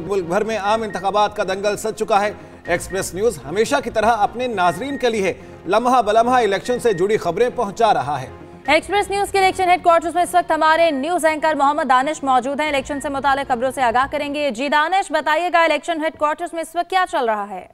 मुल्क भर में आम इंतबात का दंगल सज चुका है। एक्सप्रेस न्यूज़ हमेशा की तरह अपने नाजरीन के लिए लम्हा बलम्हा इलेक्शन से जुड़ी खबरें पहुँचा रहा है। एक्सप्रेस न्यूज़ के इलेक्शन हेडक्वार्टर्स में इस वक्त हमारे न्यूज़ एंकर मोहम्मद दानिश मौजूद हैं। इलेक्शन से मुताल खबरों से आगाह करेंगे। जी दानिश, बताइएगा इलेक्शन हेडक्वार्टर्स में इस वक्त क्या चल रहा है?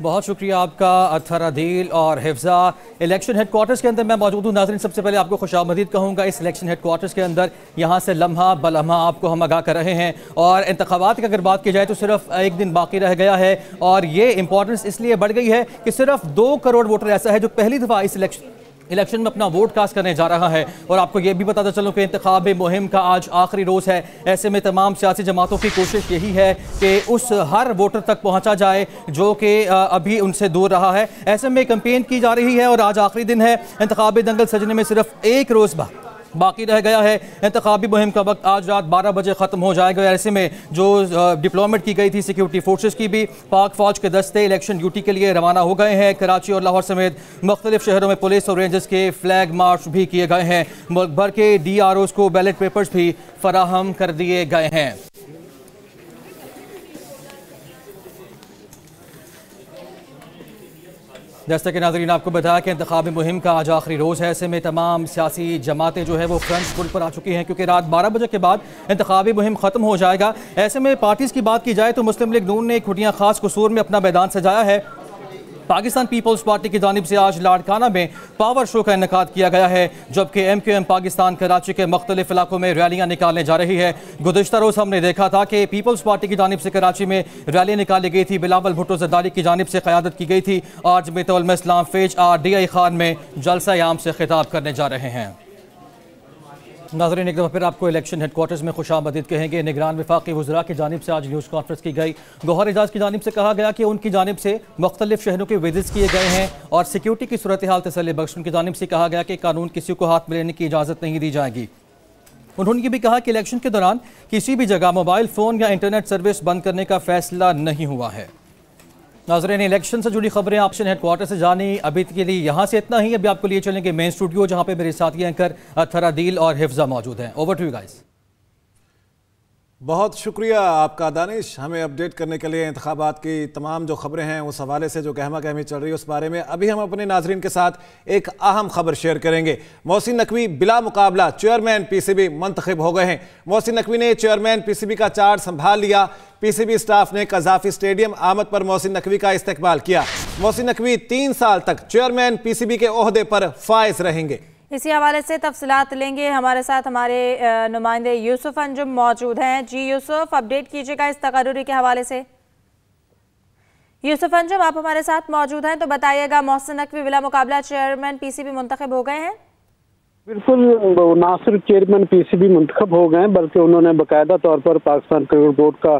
बहुत शुक्रिया आपका अथर अधील और हिफ्जा। इलेक्शन हेडक्वार्टर्स के अंदर मैं मौजूद हूँ। नाजरन, सबसे पहले आपको खुश आमदीद कहूँगा, इस इलेक्शन हेडक्वार्टर्स के अंदर यहाँ से लम्हा बलम्हा आपको हम आगा कर रहे हैं। और इंतबात की अगर बात की जाए तो सिर्फ़ एक दिन बाकी रह गया है और ये इंपॉर्टेंस इसलिए बढ़ गई है कि सिर्फ़ दो करोड़ वोटर ऐसा है जो पहली दफ़ा इस इलेक्शन इलेक्शन में अपना वोट कास्ट करने जा रहा है। और आपको यह भी बताता चलूँ कि इंतब मुहिम का आज आखिरी रोज़ है। ऐसे में तमाम सियासी जमातों की कोशिश यही है कि उस हर वोटर तक पहुँचा जाए, जो कि अभी उनसे दूर रहा है। ऐसे में कंपेन की जा रही है और आज आखिरी दिन है। इंतबी दंगल सजने में सिर्फ़ एक रोज़ बाद। बाकी रह गया है। इंतबी मुहिम का वक्त आज रात बारह बजे ख़त्म हो जाएगा। ऐसे में जो डिप्लॉयमेंट की गई थी सिक्योरिटी फोर्सेज की भी, पाक फौज के दस्ते इलेक्शन ड्यूटी के लिए रवाना हो गए हैं। कराची और लाहौर समेत मुख्तलिफ़ शहरों में पुलिस और रेंजर्स के फ्लैग मार्च भी किए गए हैं। मुल्क भर के डी आर ओज को बैलेट पेपर्स भी फराहम कर दिए गए हैं। जैसे कि नाजरीन, आपको बताया कि इंतबी मुहिम का आज आखिरी रोज़ है। ऐसे में तमाम सियासी जमातें जो है वो फ्रंट फुल पर आ चुकी हैं, क्योंकि रात बारह बजे के बाद इंतबी मुहिम ख़त्म हो जाएगा। ऐसे में पार्टीज़ की बात की जाए तो मुस्लिम लीग नून ने खुटियाँ खास कसूर में अपना मैदान सजाया है। पाकिस्तान पीपल्स पार्टी की जानब से आज लाड़काना में पावर शो का इनका किया गया है, जबकि M Q M Pakistan Karachi के मुख्तलिफ़ इलाकों में रैलियाँ निकालने जा रही है। गुजशत रोज़ हमने देखा था कि पीपल्स पार्टी की जानब से कराची में रैली निकाली गई थी। बिलावल भुट्टो जरदारी की जानब से क़्यादत की गई थी। आज मितम इस्लाम फ़ेज़ आर डी आई खान में जलसा आम से खिताब करने जा रहे हैं। नाजरीन, एक दफ़ा फिर आपको इलेक्शन हेडक्वार्टर्स में खुश आमदीद कहेंगे। निगरान विफाक वजरा की जानब से आज न्यूज़ कॉन्फ्रेंस की गई। गौहर एजाज की जानब से कहा गया कि उनकी जानब से मुख्तलिफ़ शहरों के विज़िट किए गए हैं और सिक्योरिटी की सूरत हाल तसली बख्श। उनकी जानब से कहा गया कि कानून किसी को हाथ में लेने की इजाज़त नहीं दी जाएगी। उन्होंने ये भी कहा कि इलेक्शन के दौरान किसी भी जगह मोबाइल फ़ोन या इंटरनेट सर्विस बंद करने का फैसला नहीं हुआ है। नाजरन, इलेक्शन से जुड़ी खबरें ऑप्शन हेडक्वार्टर से जानी। अभी के लिए यहाँ से इतना ही। अभी आपको लिए चलेंगे मेन स्टूडियो जहाँ पे मेरे साथी एंकर अथरा दिल और हिफ्जा मौजूद हैं। ओवर टू यू गाइस बहुत शुक्रिया आपका दानिश। हमें अपडेट करने के लिए इंतबात की तमाम जो खबरें हैं, उस हवाले से जो गहमा गहमी चल रही है, उस बारे में अभी हम अपने नाजरन के साथ एक अहम खबर शेयर करेंगे। मोहसिन नकवी बिला मुकाबला चेयरमैन पीसीबी मंतखब हो गए हैं। मोहसिन नकवी ने चेयरमैन पीसीबी का चार्ज संभाल लिया। पीसीबी स्टाफ ने कजाफी स्टेडियम आमद पर मोहसिन नकवी का इस्तेकबाल किया। मोहसिन नकवी तीन साल तक चेयरमैन पीसीबी के अहदे पर फायज रहेंगे। इसी हवाले से तफसलात लेंगे। हमारे साथ हमारे नुमाइंदे यूसुफ अंजुम मौजूद हैं। जी यूसुफ अपडेट कीजिएगा इस तकर्री के हवाले से। यूसुफ अंजुम आप हमारे साथ मौजूद हैं तो बताइएगा मोहसिन नकवी बिला मुकाबला चेयरमैन पीसीबी मुंतखब हो गए हैं। बिल्कुल ना सिर्फ़ चेयरमैन पीसीबी मुंतखब हो गए बल्कि उन्होंने बाकायदा तौर पर पाकिस्तान क्रिकेट बोर्ड का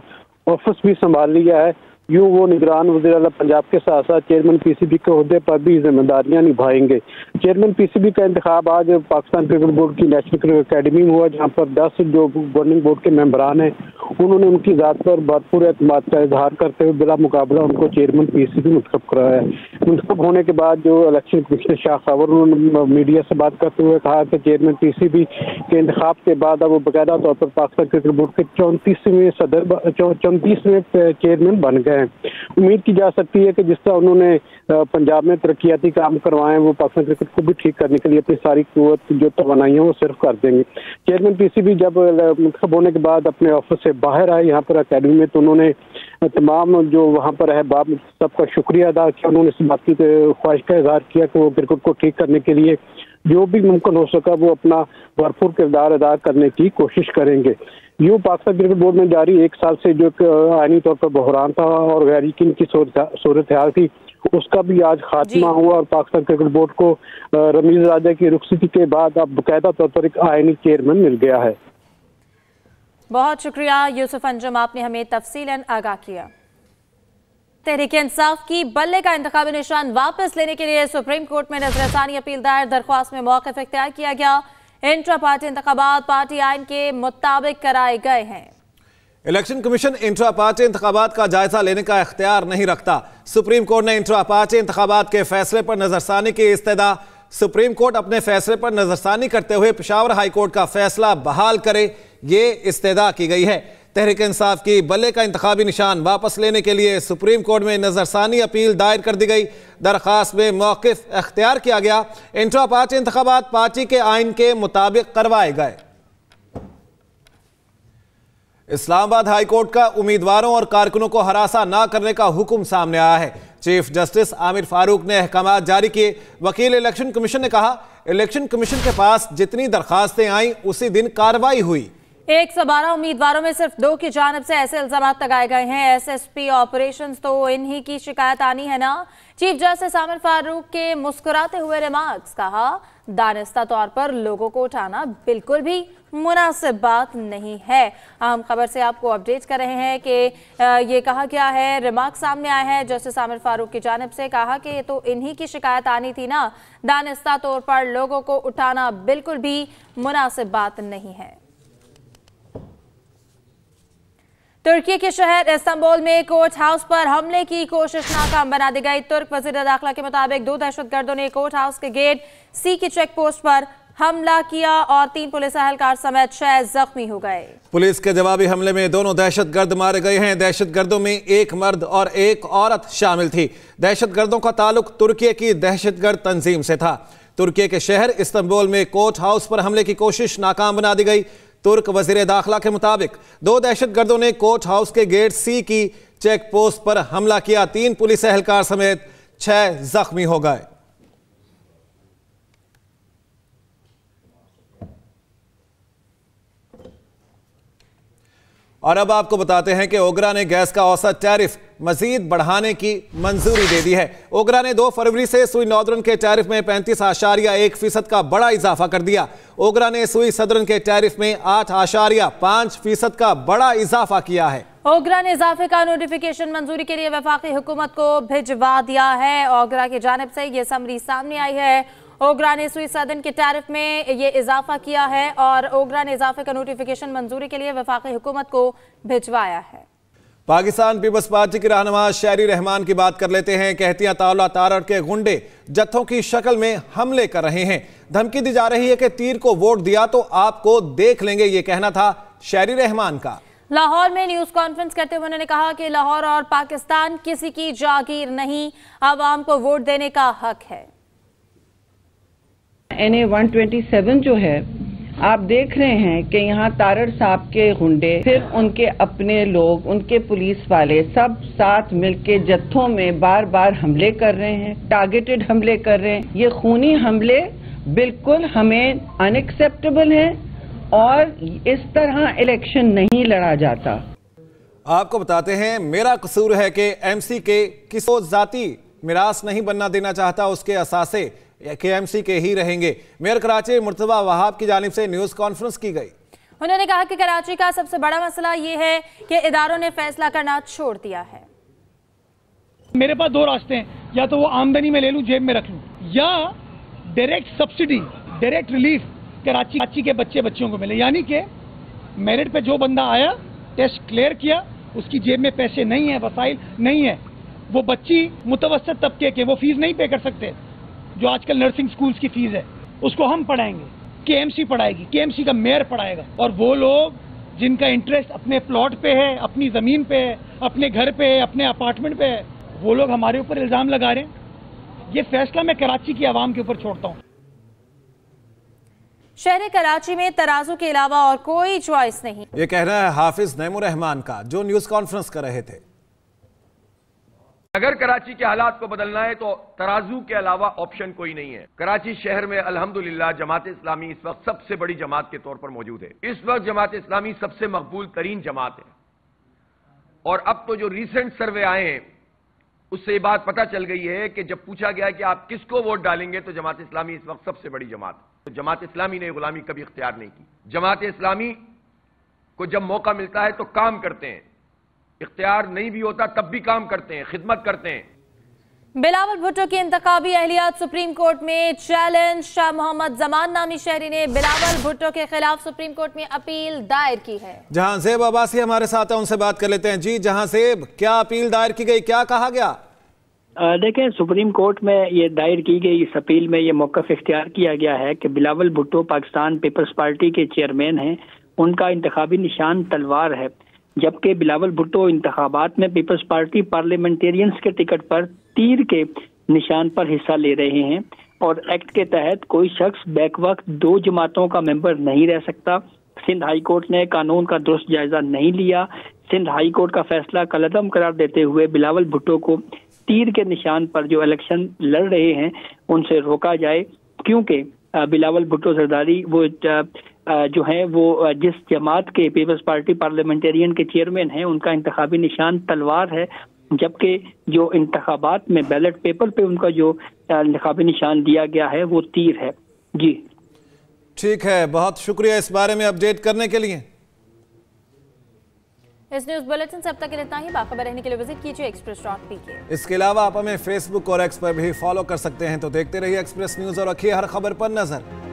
ऑफ़िस भी संभाल लिया है। यूँ वो निगरान वजी अला पंजाब के साथ साथ चेयरमैन पी सी बी के अहदे पर भी जिम्मेदारियाँ निभाएँगे। चेयरमैन पी सी बी का इंतखब आज पाकिस्तान क्रिकेट बोर्ड की नेशनल क्रिकेट अकेडमी में हुआ, जहाँ पर दस जो गवर्निंग बोर्ड के मेम्बरान हैं उन्होंने उनकी ज़ात पर भरपूर अतमाद का इजहार करते हुए बिला मुकाबला उनको चेयरमैन पी सी बी मुंतब कराया। मुंतब होने के बाद जो इलेक्शन कमिश्नर शाह खबर उन्होंने मीडिया से बात करते हुए कहा कि चेयरमैन पी सी बी के इंतब के बाद अब वो बाकायदा तौर पर पाकिस्तान क्रिकेट बोर्ड के चौंतीसवें सदर चौंतीसवें चेयरमैन बन गए हैं। उम्मीद की जा सकती है कि जिस तरह उन्होंने पंजाब में तरक्याती काम करवाए वो पाकिस्तान क्रिकेट को भी ठीक करने के लिए अपनी सारी कुत जो तोानाई है, वो सिर्फ़ कर देंगे। चेयरमैन पी सी बी जब मुंतब होने के बाद अपने ऑफ़िस से बाहर आए यहाँ पर अकेडमी में तो उन्होंने तमाम जो वहाँ पर है बाप सबका शुक्रिया अदा किया उन्होंने इस बात की ख्वाहिश का इजहार किया कि वो क्रिकेट को ठीक करने के लिए जो भी मुमकिन हो सका वो अपना भरपूर किरदार अदा करने की कोशिश करेंगे। यूँ पाकिस्तान क्रिकेट बोर्ड में जारी एक साल से जो आईनी तौर पर बहरान था और गैर यकीन की सूरत हाल थी उसका भी आज खात्मा हुआ और पाकिस्तान क्रिकेट बोर्ड को रमीज राजा की रुखसती के बाद अब बाकायदा तौर पर एक आईनी चेयरमैन मिल गया है। बहुत शुक्रिया, यूसुफ अंजुम, आपने हमें तफसील आगाह किया। तहरीक इंसाफ की बल्ले का इंतबी निशान वापस लेने के लिए सुप्रीम कोर्ट में नजरसानी अपील दायर। दरख्वास्त में मौकफ इख्तियार किया गया। इंट्रा पार्टी इंतबात पार्टी आइन के मुताबिक कराए गए हैं। इलेक्शन कमीशन इंट्रा पार्टी इंतबात का जायजा लेने का इख्तियार नहीं रखता। सुप्रीम कोर्ट ने इंट्रा पार्टी इंतबात के फैसले पर नजरसानी की इस्तः सुप्रीम कोर्ट अपने फैसले पर नजरसानी करते हुए पिशावर हाई कोर्ट का फैसला बहाल करे। ये इस्तः की गई है। तहरीक इंसाफ की बल्ले का इंतबी निशान वापस लेने के लिए सुप्रीम कोर्ट में नजरसानी अपील दायर कर दी गई। दरख्वास्त में मौकफ अख्तियार किया गया। इंट्रा पार्टी इंतबात पार्टी के आइन के मुताबिक करवाए गए। इस्लामाबाद हाईकोर्ट का उम्मीदवारों और कारकुनों को हरासा न करने का हुक्म सामने आया है। चीफ जस्टिस आमिर फारूक ने अहकाम जारी किए। वकील इलेक्शन कमीशन ने कहा, इलेक्शन कमीशन के पास जितनी दरखास्तें आई, उसी दिन कार्रवाई हुई। एक सौ बारह उम्मीदवारों में सिर्फ़ दो की जानब से ऐसे इल्ज़ाम लगाए गए हैं। एसएसपी ऑपरेशन तो इन्हीं की शिकायत आनी है ना। चीफ जस्टिस आमिर फारूक के मुस्कुराते हुए रिमार्क्स, कहा, दानिस्ता तौर पर लोगों को उठाना बिल्कुल भी मुनासिब बात नहीं है। अहम खबर से आपको अपडेट कर रहे हैं कि ये कहा गया है रिमार्क सामने आया है। जस्टिस आमिर फारूक की जानब से कहा कि ये तो इन्हीं की शिकायत आनी थी ना। दानिस्ता तौर पर लोगों को उठाना बिल्कुल भी मुनासिब बात नहीं है। तुर्की के शहर इस्तांबुल में कोर्ट हाउस पर हमले की कोशिश नाकाम बना दी गई। तुर्क वज़ीर दाखिला के मुताबिक दो दहशतगर्दों ने कोर्ट हाउस के गेट, सी की चेक पोस्ट पर हमला किया और तीन पुलिस अहलकार समेत छह जख्मी हो गए। पुलिस के जवाबी हमले में दोनों दहशतगर्द मारे गए हैं। दहशतगर्दों में एक मर्द और एक औरत शामिल थी। दहशतगर्दों का ताल्लुक तुर्की की दहशतगर्द तंजीम से था। तुर्की के शहर इस्तांबुल में कोर्ट हाउस पर हमले की कोशिश नाकाम बना दी गई। तुर्क वज़ीर दाखिला के मुताबिक दो दहशतगर्दों ने कोर्ट हाउस के गेट सी की चेक पोस्ट पर हमला किया। तीन पुलिस एहलकार समेत छह जख्मी हो गए। और अब आपको बताते हैं कि ओगरा ने गैस का औसत टैरिफ मजीद बढ़ाने की मंजूरी दे दी है। ओगरा ने दो फरवरी से सुई नॉर्दर्न के टैरिफ में पैंतीस आशारिया, एक फ़ीसद का बड़ा इजाफा कर दिया। ओगरा ने सुई सदरन के टैरिफ में आठ आशारिया, पाँच फ़ीसद का बड़ा इजाफा किया है। ओगरा ने इजाफे का नोटिफिकेशन मंजूरी के लिए वफाकी हुकूमत को भिजवा दिया है। ओगरा की जानब से यह समरी सामने आई है। ओगरा ने सुई सदन के टैरिफ में ये इजाफा किया है और ओगरा ने इजाफे का नोटिफिकेशन मंजूरी के लिए वफाकी हुकूमत को भिजवाया है। पाकिस्तान पीपल्स पार्टी की रहनमा शहरी रहमान की बात कर लेते हैं। कहती हैं तावला तारड़ के गुंडे जत्थों की शक्ल में हमले कर रहे हैं। धमकी दी जा रही है कि तीर को वोट दिया तो आपको देख लेंगे ये कहना था शहरी रहमान का। लाहौर में न्यूज़ कॉन्फ्रेंस करते हुए उन्होंने कहा कि लाहौर और पाकिस्तान किसी की जागीर नहीं आवाम को वोट देने का हक है। N A one twenty seven जो है आप देख रहे हैं कि यहाँ तारड़ साहब के गुंडे फिर उनके अपने लोग, उनके पुलिस वाले सब साथ मिलके जत्थों में बार बार हमले कर रहे हैं टारगेटेड हमले कर रहे हैं। ये खूनी हमले बिल्कुल हमें अनएक्सेप्टेबल हैं और इस तरह इलेक्शन नहीं लड़ा जाता। आपको बताते हैं, मेरा कसूर है कि एमसी के किसो जाति मिरास नहीं बनना देना चाहता, उसके असासे के एम सी के ही रहेंगे। मेयर कराची मुर्तबा वहाब की जानब से न्यूज़ कॉन्फ्रेंस की गई। उन्होंने कहा कि कराची का सबसे बड़ा मसला ये है कि इदारों ने फैसला करना छोड़ दिया है। मेरे पास दो रास्ते हैं। या तो वो आमदनी में ले लूँ जेब में रख लूँ या direct subsidy direct relief Karachi Karachi के बच्चे बच्चियों को मिले। यानी कि मेरिट पे जो बंदा आया टेस्ट क्लियर किया उसकी जेब में पैसे नहीं है वसाइल नहीं है। वो बच्ची मुतवसत तबके के वो फ़ीस नहीं पे कर सकते। जो आजकल नर्सिंग स्कूल्स की फ़ीस है उसको हम पढ़ाएँगे। केएमसी पढ़ाएगी केएमसी का मेयर पढ़ाएगा। और वो लोग जिनका इंटरेस्ट अपने प्लॉट पे है अपनी ज़मीन पे है अपने घर पे है अपने अपार्टमेंट पे है वो लोग हमारे ऊपर इल्ज़ाम लगा रहे हैं। ये फैसला मैं कराची की आवाम के ऊपर छोड़ता हूँ। शहर कराची में तराजू के अलावा और कोई चॉइस नहीं। ये कहना है हाफिज रहमान का जो न्यूज़ कॉन्फ्रेंस कर रहे थे। अगर कराची के हालात को बदलना है तो तराजू के अलावा ऑप्शन कोई नहीं है। कराची शहर में अल्हम्दुलिल्लाह जमात इस्लामी इस वक्त सबसे बड़ी जमात के तौर पर मौजूद है। इस वक्त जमात इस्लामी सबसे मकबूल तरीन जमात है। और अब तो जो रिसेंट सर्वे आए हैं, उससे ये बात पता चल गई है कि जब पूछा गया कि आप किसको वोट डालेंगे तो जमात इस्लामी इस वक्त सबसे बड़ी जमात तो जमात इस्लामी ने गुलामी कभी इख्तियार नहीं की। जमात इस्लामी को जब मौका मिलता है तो काम करते हैं। इख्तियार नहीं भी होता तब भी काम करते हैं खिदमत करते हैं। बिलावल भुट्टो की इंतबी अहलियात सुप्रीम कोर्ट में चैलेंज शाह मोहम्मद जमान नामी शहरी ने बिलावल भुट्टो के खिलाफ सुप्रीम कोर्ट में अपील दायर की है। जहाँ सेब अब्बासी हमारे साथ है उनसे बात कर लेते हैं। जी जहाँ सेब क्या अपील दायर की गई क्या कहा गया? देखें सुप्रीम कोर्ट में ये दायर की गई इस अपील में ये मौकफ इख्तियार किया गया है कि बिलावल भुट्टो पाकिस्तान पीपल्स पार्टी के चेयरमैन हैं। उनका इंतबी निशान तलवार है। जबकि बिलावल भुट्टो इंतबात में पीपल्स पार्टी पार्लियामेंटेरियंस के टिकट पर तीर के निशान पर हिस्सा ले रहे हैं और एक्ट के तहत कोई शख्स बैक वक्त दो जमातों का मेंबर नहीं रह सकता। सिंध हाई कोर्ट ने कानून का दुरुस्त जायजा नहीं लिया। सिंध हाई कोर्ट का फैसला कलदम करार देते हुए बिलावल भुट्टो को तीर के निशान पर जो इलेक्शन लड़ रहे हैं, उनसे रोका जाए, क्योंकि बिलावल भुट्टो जरदारी वो जो है वो जिस जमात के पीपल्स पार्टी पार्लियामेंटेरियन के चेयरमैन हैं उनका इंतबी निशान तलवार है जबकि जो इंतबात में बैलेट पेपर पे उनका जो इंतबी निशान दिया गया है वो तीर है। जी। ठीक है बहुत शुक्रिया इस बारे में अपडेट करने के लिए। इस न्यूज़ बुलेटिन से अब तक इतना ही। बाखबर रहने के लिए विज़िट कीजिए एक्सप्रेस डॉट पी इसके अलावा आप हमें फेसबुक और एक्स पर भी फॉलो कर सकते हैं तो देखते रहिए एक्सप्रेस न्यूज़ और रखिए हर खबर पर नज़र।